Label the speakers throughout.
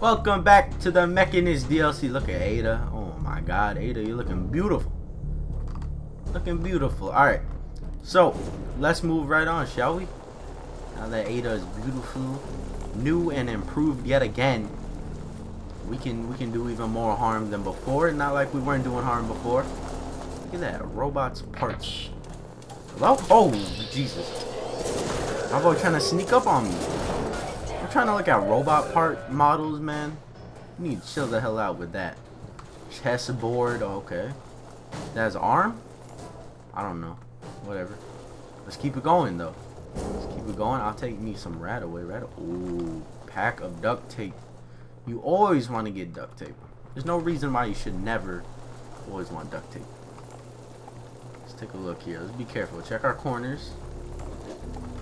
Speaker 1: Welcome back to the Mechanist DLC. Look at Ada. Oh my god, Ada, you're looking beautiful. Looking beautiful. Alright. So, let's move right on, shall we? Now that Ada is beautiful, new and improved yet again, we can we can do even more harm than before. Not like we weren't doing harm before. Look at that, robots parts. Hello? Oh, Jesus. How about trying to sneak up on me? Trying to look at robot part models, man. You need to chill the hell out with that. Chessboard, oh, okay. That's arm? I don't know. Whatever. Let's keep it going, though. Let's keep it going. I'll take me some RadAway. Rat Ooh, pack of duct tape. You always want to get duct tape. There's no reason why you should never always want duct tape. Let's take a look here. Let's be careful. Check our corners.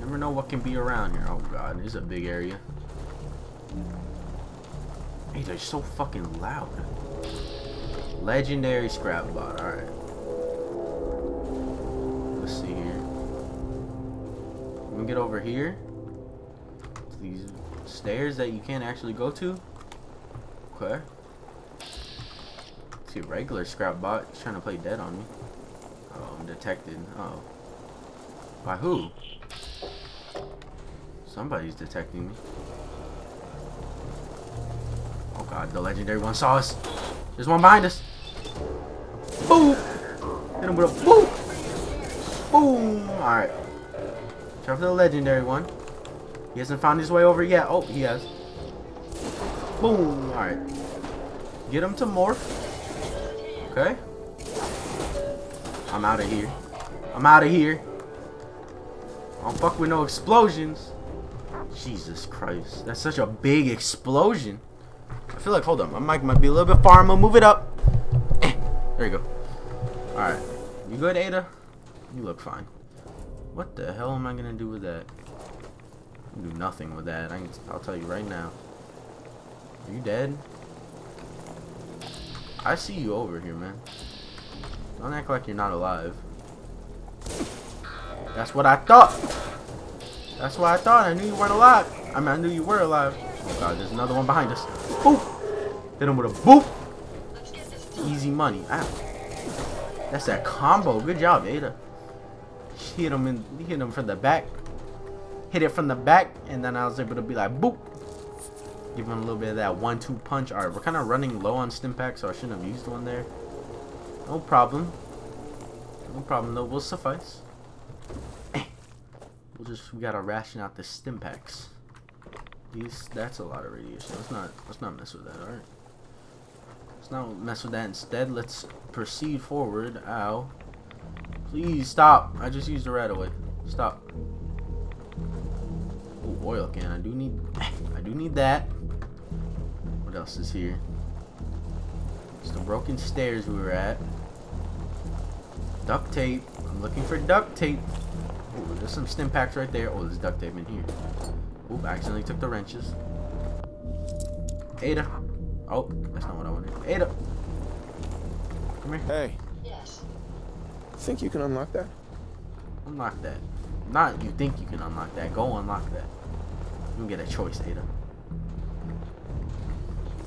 Speaker 1: Never know what can be around here. Oh god, is a big area. Hey, they're so fucking loud. Legendary scrap bot. Alright. Let's see here. I'm gonna get over here. These stairs that you can't actually go to. Okay. See, regular scrap bot. He's trying to play dead on me. Oh, I'm detected. Oh. By who? Somebody's detecting me. God, the legendary one saw us. There's one behind us. Boom! Hit him with a boom! Boom! Alright. Try for the legendary one. He hasn't found his way over yet. Oh, he has. Boom! Alright. Get him to morph. Okay. I'm out of here. I'm out of here. I don't fuck with no explosions. Jesus Christ. That's such a big explosion. Feel like, hold on, my mic might be a little bit far. I'm gonna move it up. there you go. Alright. You good, Ada? You look fine. What the hell am I gonna do with that? do nothing with that. I can, I'll tell you right now. Are you dead? I see you over here, man. Don't act like you're not alive. That's what I thought. That's what I thought. I knew you weren't alive. I mean, I knew you were alive. Oh god, there's another one behind us. Boop. Hit him with a boop. Easy money. Ow. That's that combo. Good job, Ada. Hit him in. Hit him from the back. Hit it from the back, and then I was able to be like boop. Give him a little bit of that one-two punch. All right, we're kind of running low on stim packs, so I shouldn't have used one there. No problem. No problem though. Will suffice. We'll just we gotta ration out the stim packs. These that's a lot of radiation. Let's not let's not mess with that, alright? Let's not mess with that instead. Let's proceed forward. Ow. Please stop. I just used the RadAway. Stop. Ooh, oil can. I do need I do need that. What else is here? It's the broken stairs we were at. Duct tape. I'm looking for duct tape. Ooh, there's some stim packs right there. Oh, there's duct tape in here. Oop, I accidentally took the wrenches. Ada. Oh, that's not what I wanted. Ada. Come here.
Speaker 2: Hey.
Speaker 3: Yes.
Speaker 2: Think you can unlock that?
Speaker 1: Unlock that. Not you think you can unlock that. Go unlock that. You get a choice, Ada.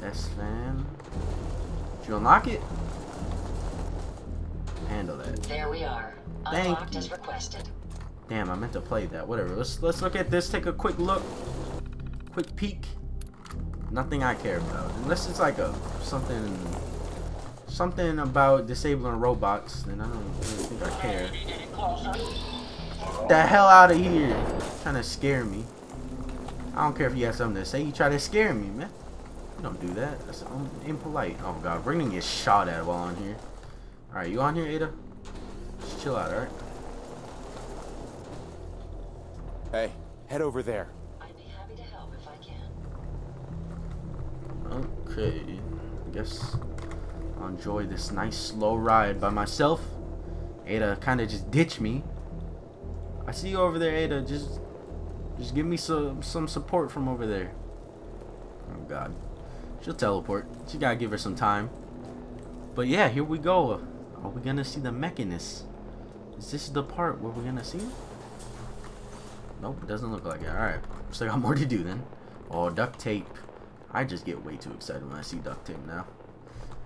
Speaker 1: S fan. Did you unlock it? Handle that.
Speaker 3: There we are.
Speaker 1: Thank
Speaker 3: Unlocked
Speaker 1: you.
Speaker 3: as requested.
Speaker 1: Damn, I meant to play that. Whatever. Let's let's look at this. Take a quick look. Quick peek. Nothing I care about. Unless it's like a something something about disabling robots, then I don't really think I care. The hell out of here. Trying to scare me. I don't care if you have something to say. You try to scare me, man. You don't do that. That's um, impolite. Oh god, we're gonna get shot at while on here. Alright, you on here, Ada? Just chill out, alright?
Speaker 2: Hey, head over there.
Speaker 1: Okay, I guess I'll enjoy this nice slow ride by myself. Ada kind of just ditched me. I see you over there, Ada. Just, just give me some some support from over there. Oh God, she'll teleport. She gotta give her some time. But yeah, here we go. Are we gonna see the mechanist? Is this the part where we're gonna see? him? Nope, it doesn't look like it. Alright, still got more to do then. Oh, duct tape. I just get way too excited when I see duct tape now.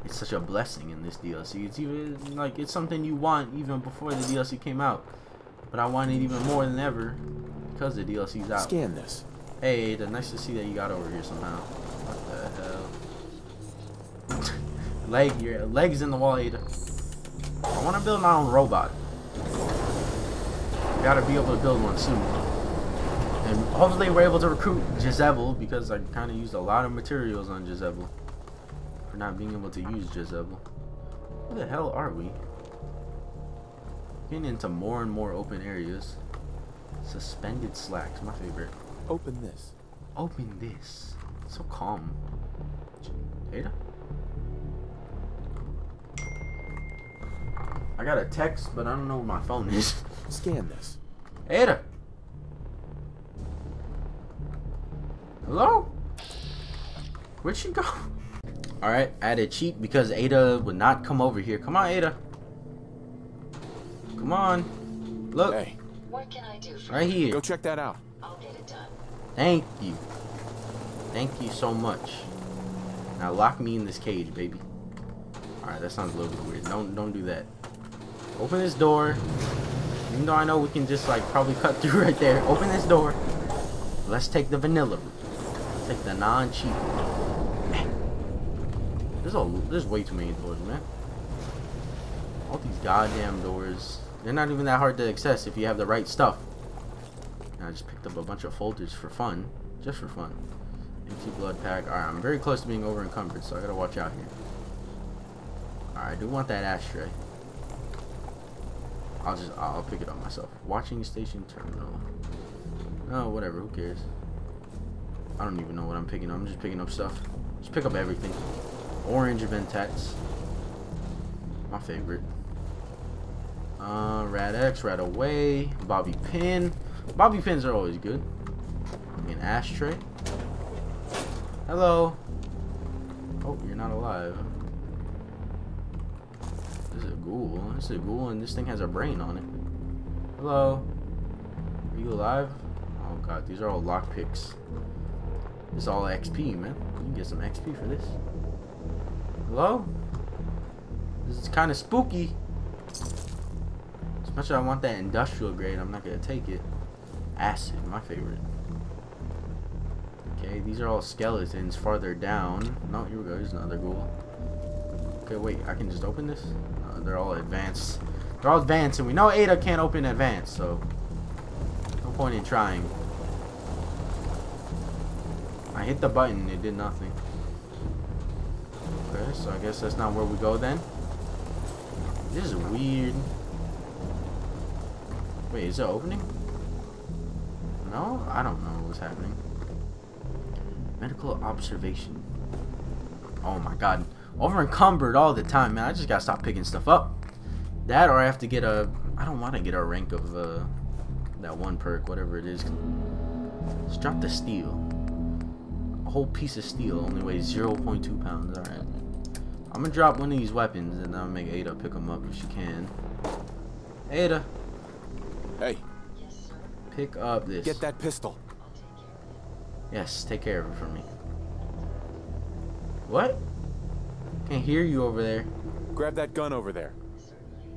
Speaker 1: It's such a blessing in this DLC. It's even like it's something you want even before the DLC came out. But I want it even more than ever because the DLC's out.
Speaker 2: Scan this.
Speaker 1: Hey, Ada, nice to see that you got over here somehow. What the hell? Leg, your legs in the wall, Ada. I want to build my own robot. Gotta be able to build one soon. And hopefully we're able to recruit Jezebel because I kind of used a lot of materials on Jezebel for not being able to use Jezebel. Where the hell are we? Getting into more and more open areas. Suspended slacks, my favorite.
Speaker 2: Open this.
Speaker 1: Open this. So calm. Ada? I got a text, but I don't know where my phone is.
Speaker 2: Scan this.
Speaker 1: Ada! Where'd she go? Alright, I had to cheat because Ada would not come over here. Come on, Ada. Come on. Look,
Speaker 2: Hey,
Speaker 3: What can I do for
Speaker 1: right
Speaker 3: you?
Speaker 1: here.
Speaker 2: go check that out.
Speaker 3: I'll get it done.
Speaker 1: Thank you. Thank you so much. Now lock me in this cage, baby. Alright, that sounds a little bit weird. Don't don't do that. Open this door. Even though I know we can just like probably cut through right there. Open this door. Let's take the vanilla route. Take the non-cheap. There's a there's way too many doors, man. All these goddamn doors. They're not even that hard to access if you have the right stuff. And I just picked up a bunch of folders for fun. Just for fun. Empty blood pack. Alright, I'm very close to being over encumbered, so I gotta watch out here. Alright, I do want that ashtray. I'll just I'll pick it up myself. Watching station terminal. Oh, whatever, who cares? I don't even know what I'm picking up. I'm just picking up stuff. Just pick up everything. Orange Mentats. My favorite. Uh, Rad X, Rad Away, Bobby Pin. Bobby pins are always good. An ashtray. Hello. Oh, you're not alive. This is a ghoul. This is a ghoul, and this thing has a brain on it. Hello. Are you alive? Oh god, these are all lockpicks. This is all XP, man. You can get some XP for this. Hello? This is kind of spooky. As much as I want that industrial grade, I'm not gonna take it. Acid, my favorite. Okay, these are all skeletons farther down. No, here we go. Here's another ghoul. Okay, wait. I can just open this? Uh, they're all advanced. They're all advanced, and we know Ada can't open advanced, so no point in trying. I hit the button, it did nothing. Okay, so I guess that's not where we go then. This is weird. Wait, is it opening? No? I don't know what's happening. Medical observation. Oh my god. Over encumbered all the time, man. I just gotta stop picking stuff up. That or I have to get a... I don't want to get a rank of uh, that one perk, whatever it is. Let's drop the steel. A whole piece of steel only weighs 0.2 pounds. Alright. I'm gonna drop one of these weapons and I'll make Ada pick them up if she can. Ada,
Speaker 2: Hey,
Speaker 1: pick up this.
Speaker 2: get that pistol.
Speaker 3: I'll take care of it.
Speaker 1: Yes, take care of it for me. What? Can't hear you over there.
Speaker 2: Grab that gun over there.
Speaker 3: Certainly.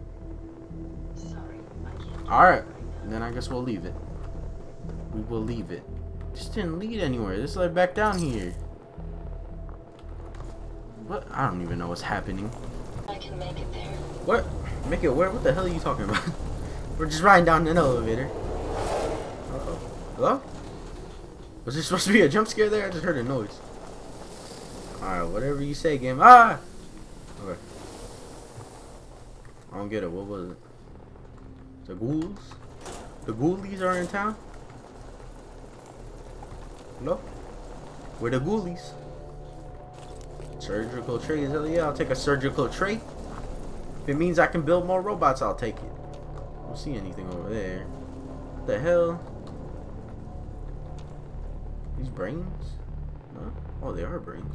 Speaker 3: Sorry, I can't. do
Speaker 1: Alright,
Speaker 3: that right now.
Speaker 1: then I guess we'll leave it. We will leave it. Just didn't lead anywhere. This led back down here. What? I don't even know what's happening.
Speaker 3: I can make it there.
Speaker 1: What? Make it where? What the hell are you talking about? We're just riding down an elevator. Uh-oh. Hello? Was there supposed to be a jump scare there? I just heard a noise. Alright, whatever you say, game. Ah! Okay. I don't get it. What was it? The ghouls? The ghoulies are in town? Hello? Where the ghoulies? Surgical trays? Hell yeah, I'll take a surgical tray. If it means I can build more robots, I'll take it. I don't see anything over there. What the hell? These brains? Oh, they are brains.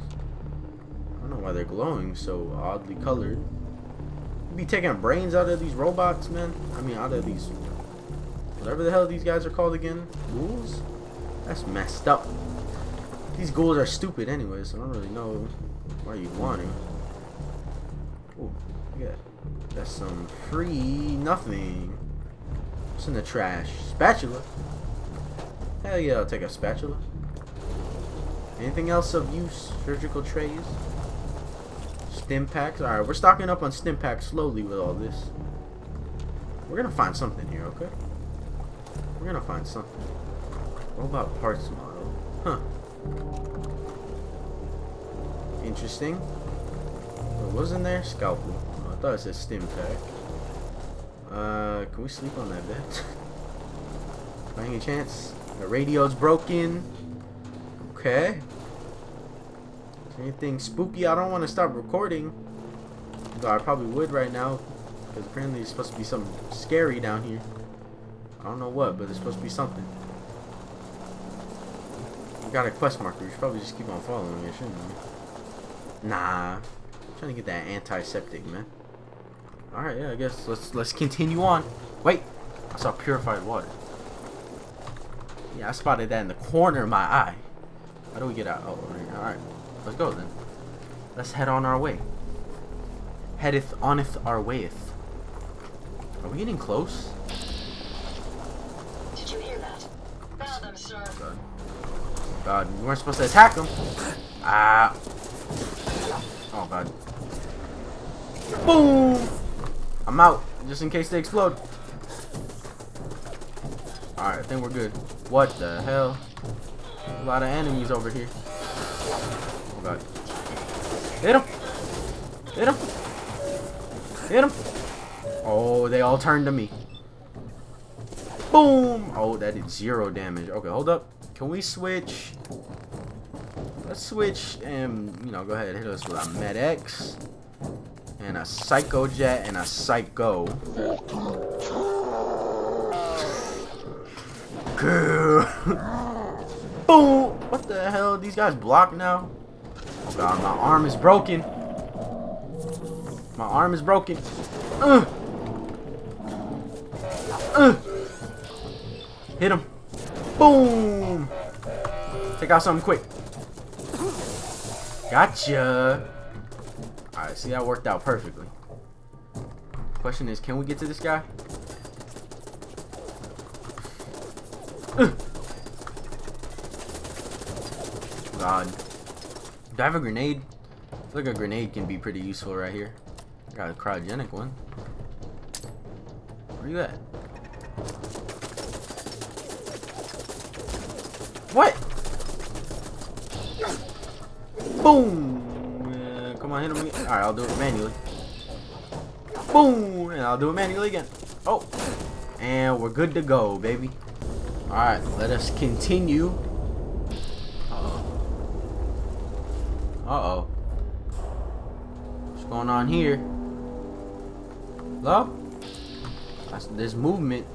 Speaker 1: I don't know why they're glowing so oddly colored. You be taking brains out of these robots, man? I mean, out of these... Whatever the hell these guys are called again? Ghouls? That's messed up. These ghouls are stupid anyway, so I don't really know why you want him. Oh, yeah. That's some free nothing. What's in the trash? Spatula. Hell yeah, I'll take a spatula. Anything else of use? Surgical trays? Stim packs? Alright, we're stocking up on stim packs slowly with all this. We're gonna find something here, okay? We're gonna find something. Robot parts model. Huh. Interesting. What was in there? Scalpel. Oh, I thought it said stim pack. Uh, can we sleep on that bed? By any chance? The radio's broken. Okay. Anything spooky? I don't want to stop recording. Though I probably would right now. Because apparently it's supposed to be something scary down here. I don't know what, but it's supposed to be something. We got a quest marker. We should probably just keep on following it, shouldn't we? Nah. I'm trying to get that antiseptic, man. Alright, yeah, I guess let's let's continue on. Wait! I saw purified water. Yeah, I spotted that in the corner of my eye. How do we get out? Oh, over here. Alright. Let's go then. Let's head on our way. Headeth oneth our wayeth. Are we getting close?
Speaker 3: Did you hear that? Found them, sir.
Speaker 1: God. God, we weren't supposed to attack them. Ah. Oh, God. Boom! I'm out, just in case they explode. Alright, I think we're good. What the hell? A lot of enemies over here. Oh, God. Hit him! Hit him! Hit him! Oh, they all turned to me. Boom! Oh, that did zero damage. Okay, hold up. Can we switch? Let's switch and, you know, go ahead and hit us with a Med-X. And a Psycho Jet and a Psycho. Boom! What the hell? These guys block now? Oh god, my arm is broken. My arm is broken. Uh. Uh. Hit him. Boom! Take out something quick. Gotcha. Alright, see that worked out perfectly. Question is, can we get to this guy? God. Do I have a grenade? I feel like a grenade can be pretty useful right here. Got a cryogenic one. Where you at? What? Boom! Yeah, come on, hit him again. Alright, I'll do it manually. Boom! And I'll do it manually again. Oh! And we're good to go, baby. Alright, let us continue. Uh-oh. Uh-oh. What's going on here? Hello? That's, there's movement.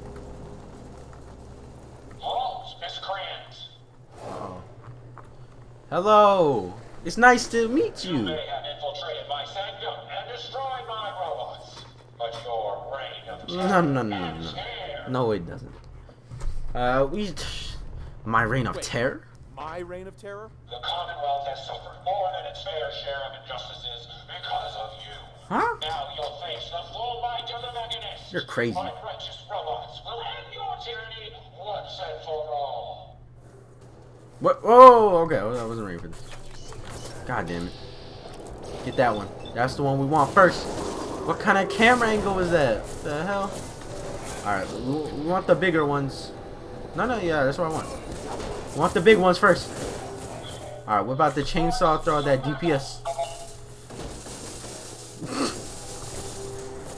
Speaker 4: Holmes, Miss Krantz.
Speaker 1: Uh-oh. Hello! It's nice to meet
Speaker 4: You
Speaker 1: you.
Speaker 4: may have infiltrated my sanctum and destroyed my robots, but your reign of
Speaker 1: No, no, no, no. No, it doesn't. Uh, we... My reign of
Speaker 2: Wait.
Speaker 1: terror?
Speaker 2: My reign of terror?
Speaker 4: The Commonwealth has suffered more than its fair share of injustices because of you.
Speaker 1: Huh?
Speaker 4: Now you'll face the full might of the Mechanist.
Speaker 1: You're crazy.
Speaker 4: My righteous robots will end your tyranny once and for all.
Speaker 1: What? Oh, okay. I wasn't ready for this. God damn it. Get that one. That's the one we want first. What kind of camera angle was that? What the hell? Alright, we, we want the bigger ones. No, no, yeah, that's what I want. We want the big ones first. Alright, what about the chainsaw throw that DPS?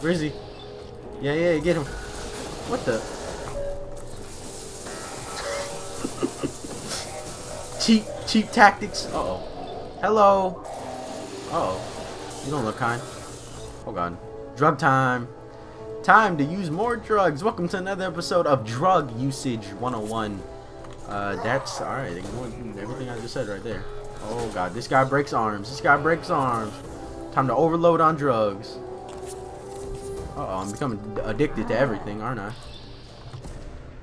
Speaker 1: Where is he? Yeah, yeah, get him. What the? cheap, cheap tactics. Uh oh. Hello. Oh. You don't look kind. Oh god. Drug time. Time to use more drugs. Welcome to another episode of Drug Usage 101. Uh, that's alright. Everything I just said right there. Oh god, this guy breaks arms. This guy breaks arms. Time to overload on drugs. Uh oh, I'm becoming addicted to everything, aren't I?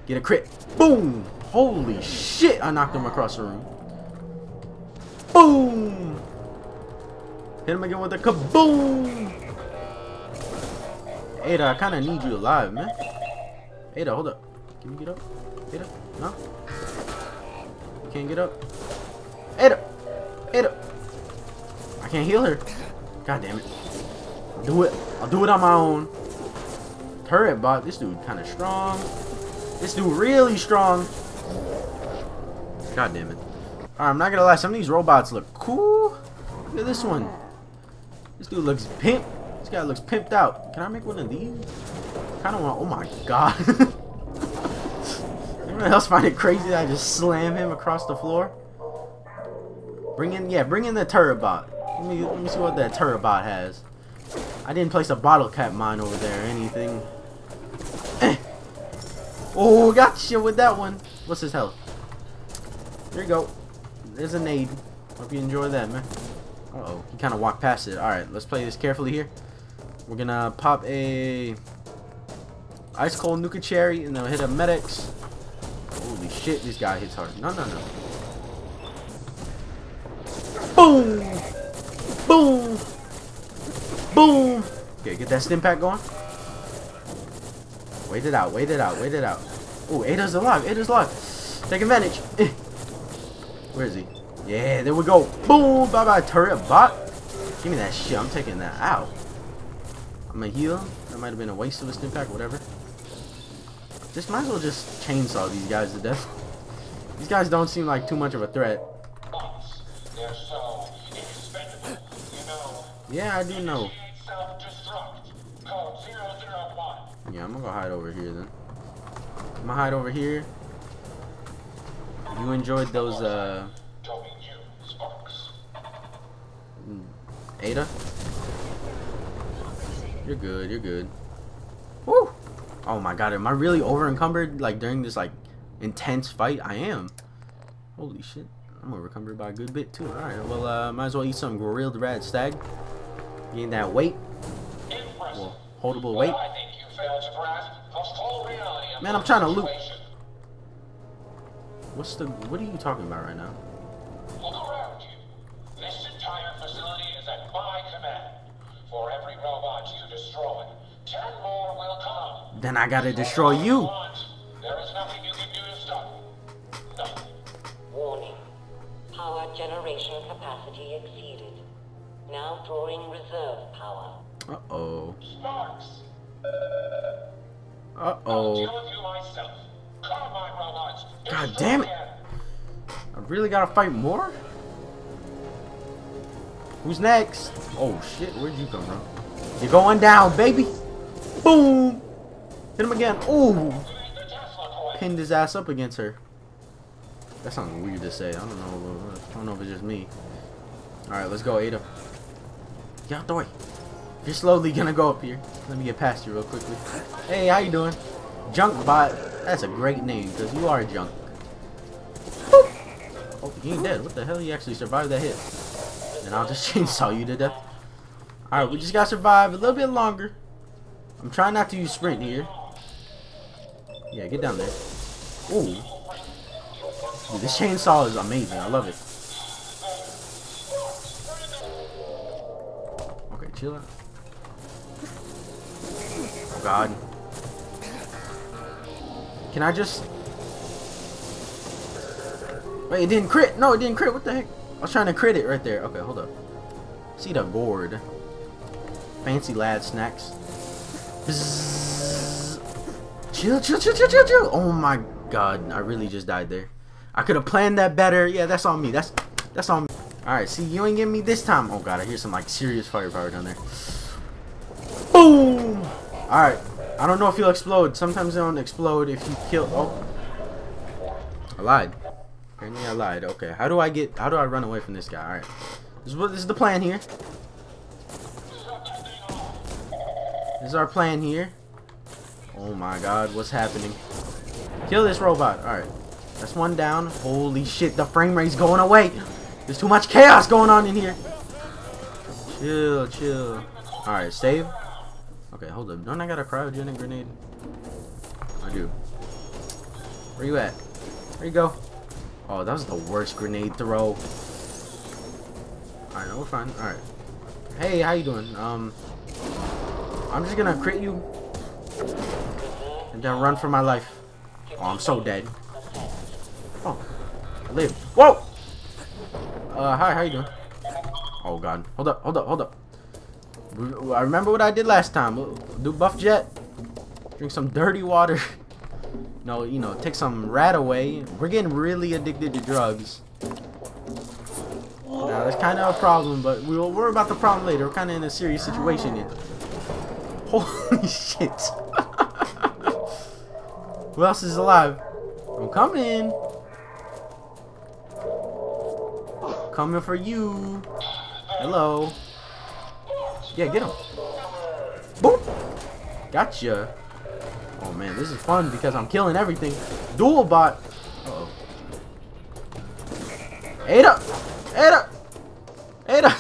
Speaker 1: Get a crit. Boom! Holy shit! I knocked him across the room. Boom! Hit him again with a kaboom! Ada, I kind of need you alive, man. Ada, hold up. Can you get up? Ada? No? You can't get up? Ada! Ada! I can't heal her. God damn it. I'll do it. I'll do it on my own. Turret bot. This dude kind of strong. This dude really strong. God damn it. Alright, I'm not gonna lie. Some of these robots look cool. Look at this one. This dude looks pimp. This guy looks pimped out. Can I make one of these? Kind of want. Oh my god. Anyone else find it crazy that I just slam him across the floor? Bring in, yeah, bring in the turret bot. Let me, let me see what that bot has. I didn't place a bottle cap mine over there or anything. Eh. Oh, gotcha with that one. What's his health? There you go. There's a nade. Hope you enjoy that, man. Uh oh he kind of walked past it. Alright, let's play this carefully here. We're gonna pop a ice cold nuka cherry and then hit a Med-X. Holy shit, this guy hits hard. No, no, no. Boom! Boom! Boom! Okay, get that stim pack going. Wait it out, wait it out, wait it out. Oh, Ada's alive, Ada's alive. Take advantage. Where is he? Yeah, there we go. Boom! Bye bye, turret bot. Give me that shit. I'm taking that out. I'm gonna heal. That might have been a waste of a stim pack, whatever. Just might as well just chainsaw these guys to death. These guys don't seem like too much of a threat. Yeah, I do know.
Speaker 4: Initiate self-destruct. Code 001.
Speaker 1: Yeah, I'm gonna go hide over here then. I'm gonna hide over here. You enjoyed those, uh,
Speaker 4: Sparks.
Speaker 1: Ada? You're good, you're good. Woo! Oh my god, am I really over encumbered like during this like intense fight? I am. Holy shit. I'm over encumbered by a good bit too. Alright, well uh might as well eat some grilled radstag. Gain that weight. Well, holdable weight. Man, I'm trying to loot.
Speaker 4: Situation.
Speaker 1: What's the what are you talking about right now?
Speaker 4: Look around you. This entire facility is at my command. For every robot you destroy, ten more will come.
Speaker 1: Then I gotta destroy you.
Speaker 4: Want, There is nothing you can do to stop me. Nothing.
Speaker 3: Warning. Power generation capacity exceeded. Now drawing reserve power.
Speaker 1: Uh oh.
Speaker 4: Sparks.
Speaker 1: Uh
Speaker 4: I'll
Speaker 1: oh.
Speaker 4: deal with you myself. Come, my robots.
Speaker 1: God damn it. I really gotta fight more? Who's next? Oh shit, where'd you come from? You're going down, baby! Boom! Hit him again. Ooh! Pinned his ass up against her. That sounds weird to say. I don't know. I don't know if it's just me. Alright, let's go, Ada. Get out the way. You're slowly gonna go up here. Let me get past you real quickly. Hey, how you doing? Junk bot. That's a great name, because you are junk. Oh, he ain't dead. What the hell? He actually survived that hit. And I'll just chainsaw you to death. Alright, we just gotta survive a little bit longer. I'm trying not to use sprint here. Yeah, get down there. Ooh. Dude, this chainsaw is amazing. I love it. Okay, chill out. Oh god. Can I just... Wait, it didn't crit. No, it didn't crit. What the heck? I was trying to crit it right there. Okay, hold up. See the gourd. Fancy lad snacks. Bzzz. Chill, chill, chill, chill, chill, chill. Oh my god, I really just died there. I could have planned that better. Yeah, that's on me. That's that's on me. Alright, see, you ain't getting me this time. Oh god, I hear some like serious firepower down there. Boom! Alright. I don't know if you'll explode. Sometimes they don't explode if you kill oh. I lied. Apparently I lied. Okay. How do I get how do I run away from this guy? Alright. This is what this is the plan here. This is our plan here. Oh my god, what's happening? Kill this robot. Alright. That's one down. Holy shit, the frame rate's going away. There's too much chaos going on in here. Chill, chill. Alright, save. Okay, hold up. Don't I got a cryogenic grenade? I do. Where you at? Where you go? Oh, that was the worst grenade throw. Alright, no, we're fine. Alright. Hey, how you doing? Um, I'm just gonna crit you. And then run for my life. Oh, I'm so dead. Oh, I live. Whoa! Uh, hi, how you doing? Oh god. Hold up, hold up, hold up. I remember what I did last time. Do buff jet. Drink some dirty water. no, you know, take some RadAway. We're getting really addicted to drugs. Now, that's kind of a problem, but we'll worry about the problem later. We're kind of in a serious situation here. Holy shit. Who else is alive? I'm coming. Coming for you. Hello. Yeah, get him. Boop. Gotcha. Oh man, this is fun because I'm killing everything. Dual bot. Uh oh. Ada. Ada. Ada.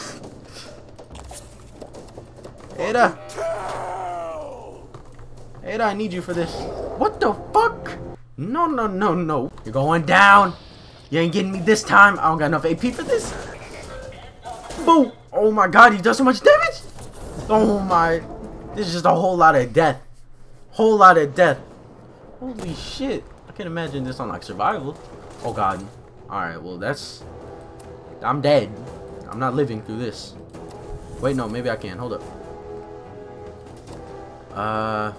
Speaker 1: Ada. Ada, I need you for this. What the fuck? No, no, no, no. You're going down. You ain't getting me this time. I don't got enough AP for this. Boom. Oh my god, he does so much damage. Oh my. This is just a whole lot of death. Whole lot of death. Holy shit. I can't imagine this on like survival. Oh god. Alright, well that's... I'm dead. I'm not living through this. Wait, no, maybe I can. Hold up. Uh...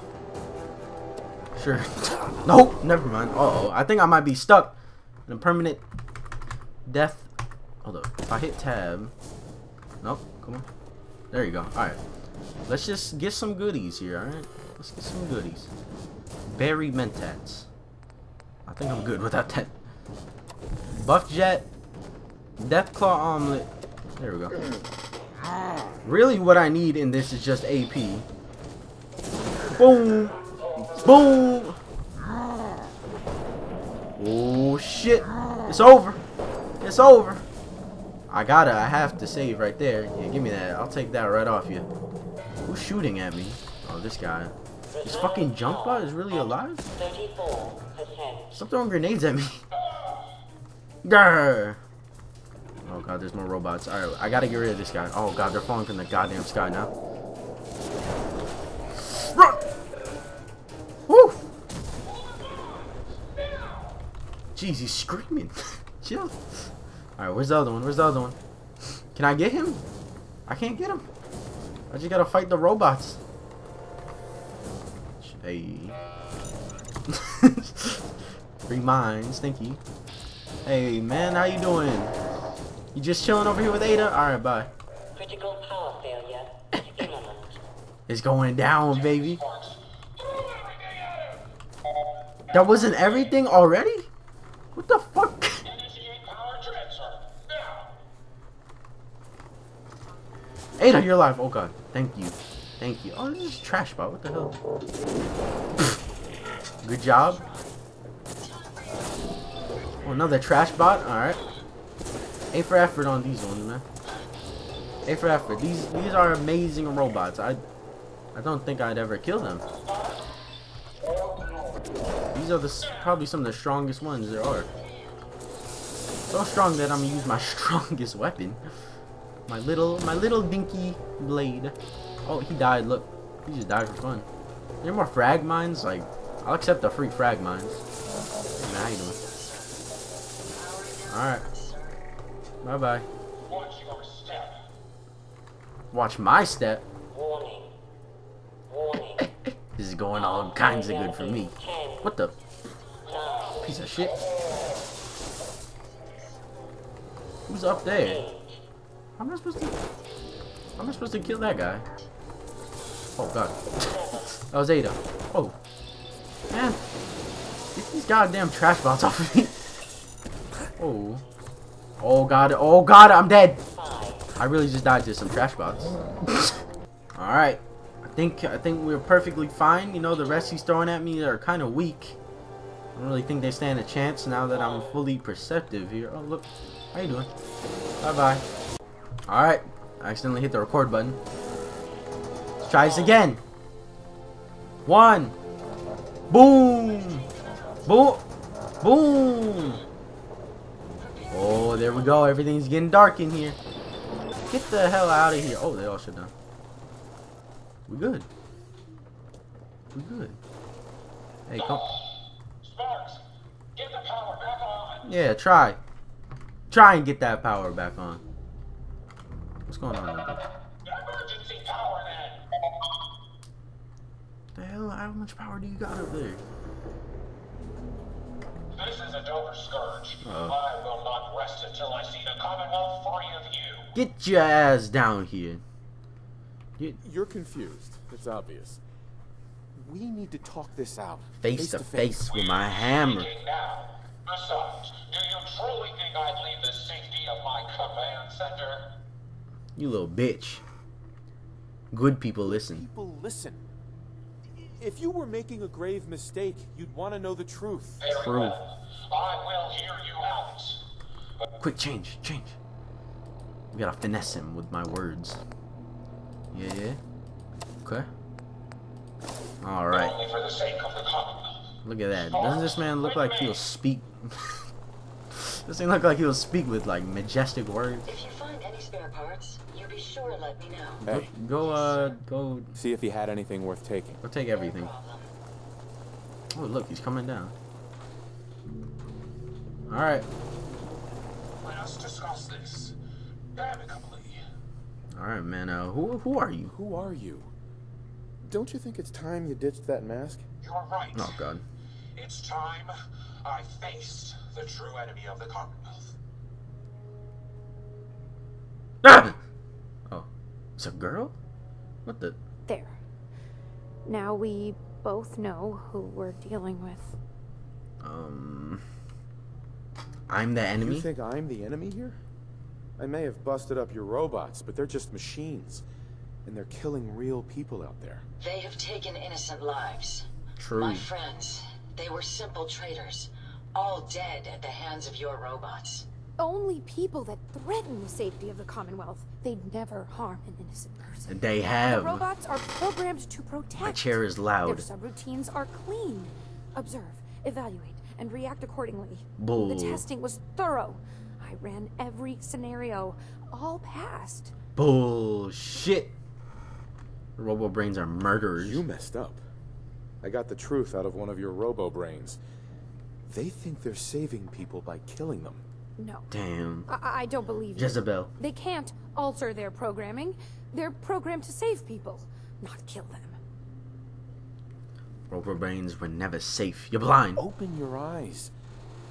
Speaker 1: Sure. nope, never mind. Uh oh I think I might be stuck in a permanent death. Hold up. If I hit tab... Nope, come on. There you go. Alright. Let's just get some goodies here, alright? Let's get some goodies. Berry Mentats. I think I'm good without that. Buff Jet. Deathclaw Omelet. There we go. Really what I need in this is just AP. Boom! Boom! Oh shit! It's over! It's over! I gotta, I have to save right there. Yeah, give me that. I'll take that right off you. Who's shooting at me? Oh, this guy. This fucking junk bot is really alive?
Speaker 3: 34%.
Speaker 1: Stop throwing grenades at me. Grr. Oh god, there's more robots. Alright, I gotta get rid of this guy. Oh god, they're falling from the goddamn sky now. Run! Woo! Jeez, he's screaming. Chill. Alright, where's the other one? Where's the other one? Can I get him? I can't get him. I just gotta fight the robots. Hey. Free minds, thank you. Hey man, how you doing? You just chilling over here with Ada? Alright, bye.
Speaker 3: Critical power failure imminent.
Speaker 1: It's going down, baby.
Speaker 4: Sparks. Throw everything at him!
Speaker 1: That wasn't everything already? What the fuck?
Speaker 4: Initiate power transfer. Now!
Speaker 1: Ada, you're alive. Oh god. Thank you. Thank you. Oh, this is trash bot. What the hell? Good job. Oh, another trash bot. Alright. A for effort on these ones, man. A for effort. These these are amazing robots. I I don't think I'd ever kill them. These are the probably some of the strongest ones there are. So strong that I'm gonna use my strongest weapon. My little, my little dinky blade. Oh, he died. Look, he just died for fun. There more frag mines? Like, I'll accept the free frag mines. Hey, man, how you doing? All right. Bye bye.
Speaker 4: Watch your step.
Speaker 1: Watch my step.
Speaker 3: Warning. Warning.
Speaker 1: This is going all kinds of good for me. What the piece of shit? Who's up there?
Speaker 3: Eight.
Speaker 1: How am I supposed to? How am I supposed to kill that guy? Oh god. That was Ada. Oh. Man. Get these goddamn trash bots off of me. Oh. Oh god. Oh god, I'm dead. I really just died to some trash bots. Alright. I think I think we're perfectly fine. You know, the rest he's throwing at me are kind of weak. I don't really think they stand a chance now that I'm fully perceptive here. Oh, look. How you doing? Bye-bye. Alright. I accidentally hit the record button. Let's try this again. One. Boom. Boom. Boom. Oh, there we go. Everything's getting dark in here. Get the hell out of here. Oh, they all shut down. We good. We good. Hey, come.
Speaker 4: Sparks, get the power back on.
Speaker 1: Yeah, try. Try and get that power back on. What's going on? There?
Speaker 4: Emergency power.
Speaker 1: The hell? How much power do you got up there?
Speaker 4: This is a Dover Scourge.
Speaker 1: Uh-oh.
Speaker 4: I will not rest until I see the Commonwealth free of you.
Speaker 1: Get your ass down here. Get
Speaker 2: You're confused. It's obvious. We need to talk this out.
Speaker 1: face to face with my hammer.
Speaker 4: Now. Besides, do you truly think I'd leave the safety of my command center?
Speaker 1: You little bitch. Good people listen.
Speaker 2: People, listen. If you were making a grave mistake, you'd want to know the truth.
Speaker 4: Very
Speaker 1: True.
Speaker 4: well. I will hear you out.
Speaker 1: Quick, change, change. We gotta finesse him with my words. Yeah, yeah. Okay. Alright.
Speaker 4: Only for the sake of the
Speaker 1: Look at that. Oh, Doesn't this man look like he'll speak? Doesn't he look like he'll speak with like majestic words?
Speaker 3: Spare parts, you be sure to let me know.
Speaker 2: Hey,
Speaker 1: Go, uh, go,
Speaker 2: see if he had anything worth taking.
Speaker 1: go take everything.
Speaker 3: No.
Speaker 1: Oh, look, he's coming down. Alright.
Speaker 4: Let us discuss this amicably.
Speaker 1: Alright, man. Uh, who, who are you?
Speaker 2: Who are you? Don't you think it's time you ditched that mask?
Speaker 4: You're right.
Speaker 1: Oh, God.
Speaker 4: It's time I faced the true enemy of the Commonwealth.
Speaker 1: Ah! Oh, it's a girl? What the?
Speaker 5: There. Now we both know who we're dealing with.
Speaker 1: Um. I'm the enemy?
Speaker 2: You think I'm the enemy here? I may have busted up your robots, but they're just machines. And they're killing real people out there.
Speaker 3: They have taken innocent lives.
Speaker 1: True.
Speaker 3: My friends, they were simple traitors, all dead at the hands of your robots.
Speaker 5: Only people that threaten the safety of the Commonwealth. They'd never harm an innocent person.
Speaker 1: They have.
Speaker 5: The
Speaker 1: have.
Speaker 5: robots are programmed to protect.
Speaker 1: My chair is loud.
Speaker 5: Their subroutines are clean. Observe, evaluate, and react accordingly.
Speaker 1: Bull.
Speaker 5: The testing was thorough. I ran every scenario. All passed.
Speaker 1: Bullshit. Robo brains are murderers.
Speaker 2: You messed up. I got the truth out of one of your robo brains. They think they're saving people by killing them.
Speaker 5: No.
Speaker 1: Damn.
Speaker 5: I, I don't believe you.
Speaker 1: Jezebel.
Speaker 5: They can't alter their programming. They're programmed to save people, not kill them.
Speaker 1: Robo brains were never safe. You're blind.
Speaker 2: Open your eyes.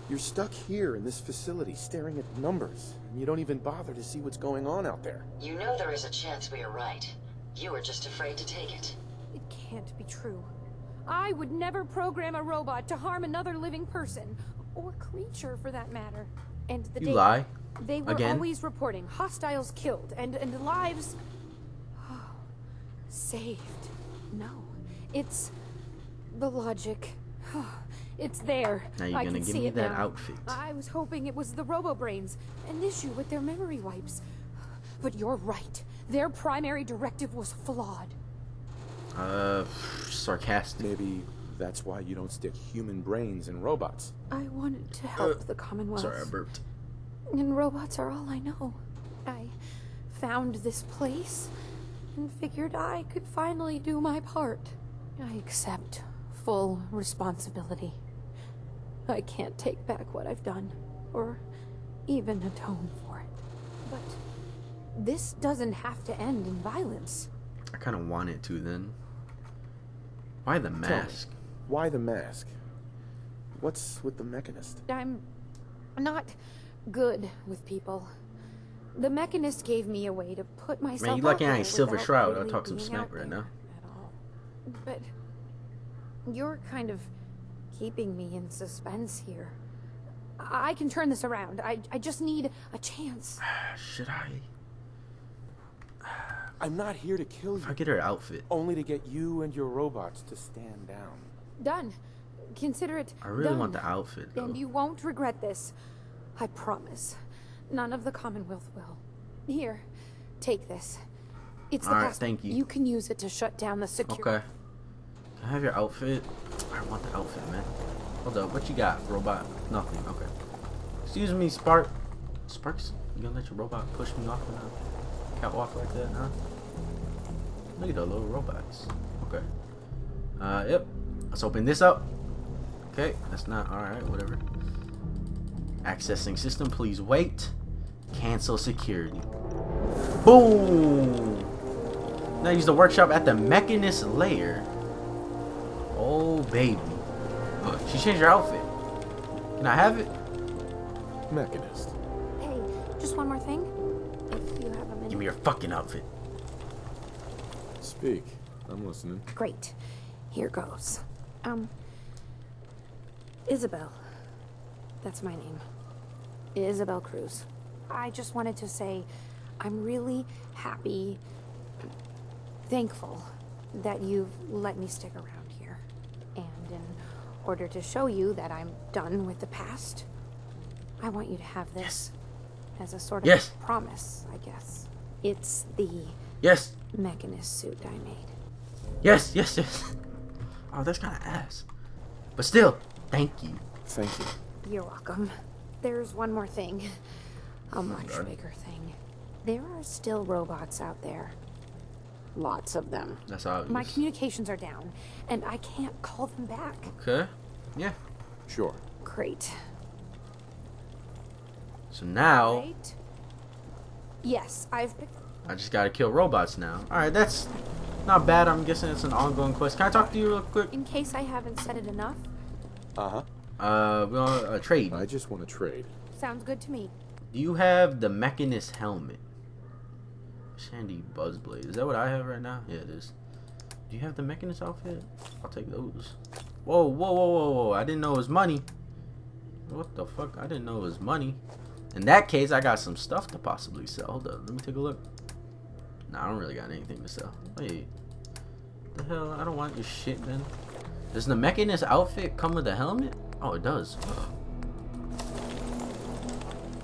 Speaker 2: You're stuck here in this facility staring at numbers, and you don't even bother to see what's going on out there.
Speaker 3: You know there is a chance we are right. You are just afraid to take it.
Speaker 5: It can't be true. I would never program a robot to harm another living person, or creature for that matter. And the
Speaker 1: You
Speaker 5: data,
Speaker 1: lie.
Speaker 5: They were
Speaker 1: Again?
Speaker 5: always reporting hostiles killed and, and lives saved. No, it's the logic. It's there.
Speaker 1: Now you're
Speaker 5: I
Speaker 1: gonna give me that
Speaker 5: now.
Speaker 1: outfit.
Speaker 5: I was hoping it was the RoboBrains, an issue with their memory wipes. But you're right. Their primary directive was flawed.
Speaker 1: Uh, sarcastic.
Speaker 2: Maybe that's why you don't stick human brains in robots.
Speaker 5: I wanted to help
Speaker 1: Uh,
Speaker 5: the Commonwealth.
Speaker 1: Sorry, I burped.
Speaker 5: And robots are all I know. I found this place and figured I could finally do my part. I accept full responsibility. I can't take back what I've done, or even atone for it. But this doesn't have to end in violence.
Speaker 1: I kind of want it to then. Why the
Speaker 2: Tell me,
Speaker 1: mask?
Speaker 2: Why the mask? What's with the mechanist?
Speaker 5: I'm not good with people. The Mechanist gave me a way to put myself
Speaker 1: you lucky
Speaker 5: out
Speaker 1: I
Speaker 5: there
Speaker 1: ain't Silver
Speaker 5: without
Speaker 1: Shroud. I'll talk some
Speaker 5: being
Speaker 1: smack right now.
Speaker 5: But you're kind of keeping me in suspense here. I I can turn this around. I, I just need a chance.
Speaker 1: Should I?
Speaker 2: I'm not here to kill
Speaker 1: you. I get her outfit,
Speaker 2: only to get you and your robots to stand down.
Speaker 5: Done. Consider it
Speaker 1: I really want the outfit though.
Speaker 5: And you won't regret this. I promise. None of the Commonwealth will. Here, take this. It's the
Speaker 1: Alright,
Speaker 5: passport.
Speaker 1: thank you.
Speaker 5: You can use it to shut down the security.
Speaker 1: Okay. Can I have your outfit? I want the outfit, man. Hold up, what you got, robot? Nothing. Okay. Excuse me, Spark. Sparks, you gonna let your robot push me off not? catwalk like that, huh? Look at the little robots. Okay. Uh, yep. Let's open this up. Okay, that's not alright, whatever. Accessing system, please wait. Cancel security. Boom! Now use the workshop at the Mechanist layer. Oh, baby. She changed her outfit. Can I have it?
Speaker 2: Mechanist.
Speaker 5: Hey, just one more thing. If you have a minute.
Speaker 1: Give me your fucking outfit.
Speaker 2: Speak. I'm listening.
Speaker 5: Great. Here goes. Um, Isabel. That's my name. Isabel Cruz. I just wanted to say I'm really happy, thankful that you've let me stick around here. And in order to show you that I'm done with the past, I want you to have this as a sort of
Speaker 1: Yes.
Speaker 5: promise, I guess. It's the
Speaker 1: Yes,
Speaker 5: mechanist suit I made.
Speaker 1: yes, yes, yes. Oh, that's kind of ass. But still, thank you.
Speaker 2: Thank you.
Speaker 5: You're welcome. There's one more thing. A much
Speaker 1: God.
Speaker 5: bigger thing. There are still robots out there. Lots of them.
Speaker 1: That's obvious.
Speaker 5: My communications are down, and I can't call them back.
Speaker 1: Okay. Yeah.
Speaker 2: Sure.
Speaker 5: Great.
Speaker 1: So now
Speaker 5: Right? Yes, I've.
Speaker 1: I just gotta kill robots now. All right, that's not bad. I'm guessing it's an ongoing quest. Can I talk to you real quick?
Speaker 5: In case I haven't said it enough,
Speaker 2: Uh huh.
Speaker 1: Uh, we want a trade.
Speaker 2: I just want to trade.
Speaker 5: sounds good to me.
Speaker 1: Do you have the Mechanist helmet? Shandy Buzzblade. Is that what I have right now? Yeah, it is. Do you have the Mechanist outfit? I'll take those. Whoa, whoa, whoa, whoa, whoa. I didn't know it was money. What the fuck? I didn't know it was money. In that case, I got some stuff to possibly sell. Hold up. Let me take a look. Nah, I don't really got anything to sell. Wait. The hell? I don't want your shit, man. Does the Mechanist outfit come with a helmet? Oh, it does.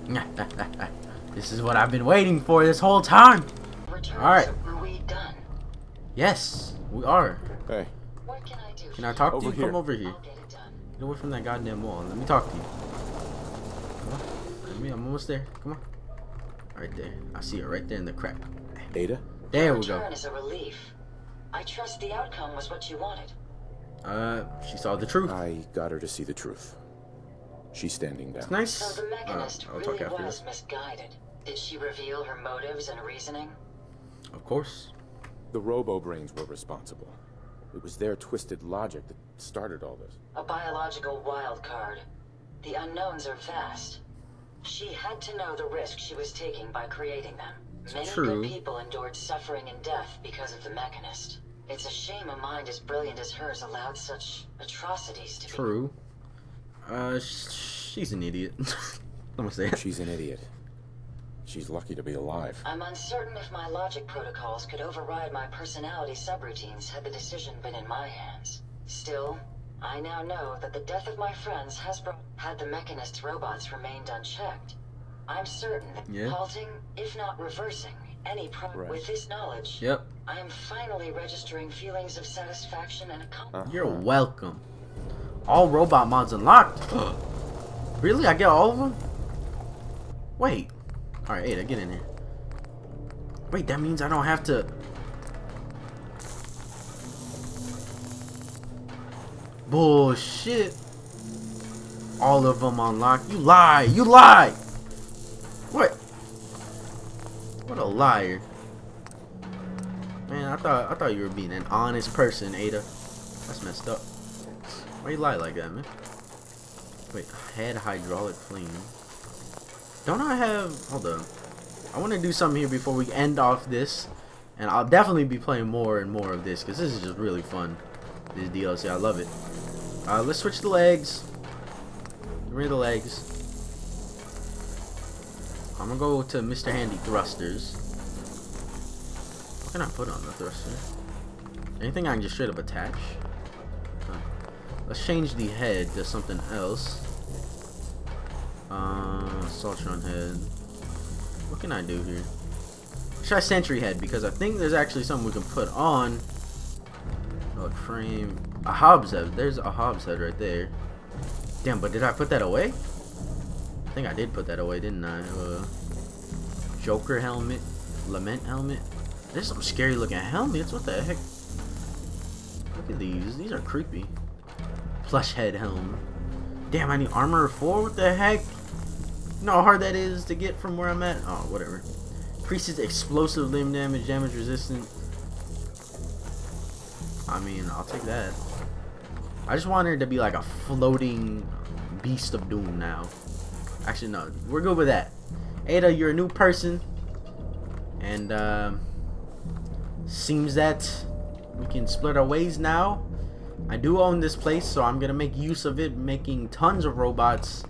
Speaker 1: this is what I've been waiting for this whole time.
Speaker 3: Return
Speaker 1: All right.
Speaker 3: Are done?
Speaker 1: Yes, we are.
Speaker 2: Hey,
Speaker 3: What can I do?
Speaker 1: Can I talk to you?
Speaker 2: here.
Speaker 1: Come over here.
Speaker 3: Get.
Speaker 1: Get away from that goddamn wall. Let me talk to you. Come on. Let me, I'm almost there. Come on. Right there. I see it right there in the crack.
Speaker 2: Ada?
Speaker 1: There we go.
Speaker 3: Return is a relief. I trust the outcome was what you wanted.
Speaker 1: Uh, she saw the truth.
Speaker 2: I got her to see the truth. She's standing down.
Speaker 1: It's nice.
Speaker 3: So the
Speaker 1: Uh,
Speaker 3: mechanist
Speaker 1: I'll
Speaker 3: really
Speaker 1: talk after
Speaker 3: was
Speaker 1: this.
Speaker 3: misguided. Did she reveal her motives and reasoning?
Speaker 1: Of course.
Speaker 2: The Robo Brains were responsible. It was their twisted logic that started all this.
Speaker 3: A biological wild card. The unknowns are vast. She had to know the risk she was taking by creating them. Many
Speaker 1: true.
Speaker 3: good people endured suffering and death because of the mechanist. It's a shame a mind as brilliant as hers allowed such atrocities to be
Speaker 1: True. Uh, she's an idiot. I'm gonna say it.
Speaker 2: She's an idiot. She's lucky to be alive.
Speaker 3: I'm uncertain if my logic protocols could override my personality subroutines had the decision been in my hands. Still, I now know that the death of my friends has brought had the mechanist's robots remained unchecked. I'm certain that
Speaker 1: Yeah.
Speaker 3: halting, if not reversing, any problem
Speaker 2: Right.
Speaker 3: with this knowledge,
Speaker 1: Yep.
Speaker 3: I am finally registering feelings of satisfaction and accomplishment. Uh-huh.
Speaker 1: You're welcome. All robot mods unlocked. really? I get all of them? Wait. All right, Ada, get in here. Wait, that means I don't have to. Bullshit. All of them unlocked. You lie. You lie. What? What a liar. Man, I thought I thought you were being an honest person, Ada. That's messed up. Why you lie like that, man? Wait, head hydraulic clean. Don't I have? Hold on. I want to do something here before we end off this, and I'll definitely be playing more and more of this because this is just really fun. This DLC, I love it. Uh, let's switch the legs. Get rid of the legs. I'm gonna go to Mr. Handy Thrusters. What can I put on the thruster? Anything I can just straight up attach? Huh. Let's change the head to something else. Uh, Assaultron head. What can I do here? Try Sentry head because I think there's actually something we can put on. Oh, frame. A Hobbs head. There's a Hobbs head right there. Damn, but did I put that away? I think I did put that away, didn't I? Uh, Joker helmet. Lament helmet. There's some scary looking helmets. What the heck? Look at these. These are creepy. Plush head helm. Damn, I need armor 4? What the heck? You know how hard that is to get from where I'm at? Oh, whatever. Increases explosive limb damage, damage resistant. I mean, I'll take that. I just wanted it to be like a floating beast of doom now. Actually, no. We're good with that. Ada, you're a new person. And, uh, seems that we can split our ways now. I do own this place, so I'm going to make use of it, making tons of robots.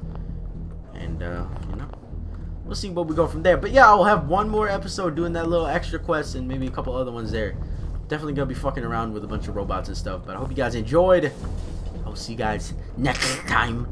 Speaker 1: And, uh, you know, we'll see what we go from there. But yeah, I'll have one more episode doing that little extra quest and maybe a couple other ones there. Definitely going to be fucking around with a bunch of robots and stuff. But I hope you guys enjoyed. I'll see you guys next time.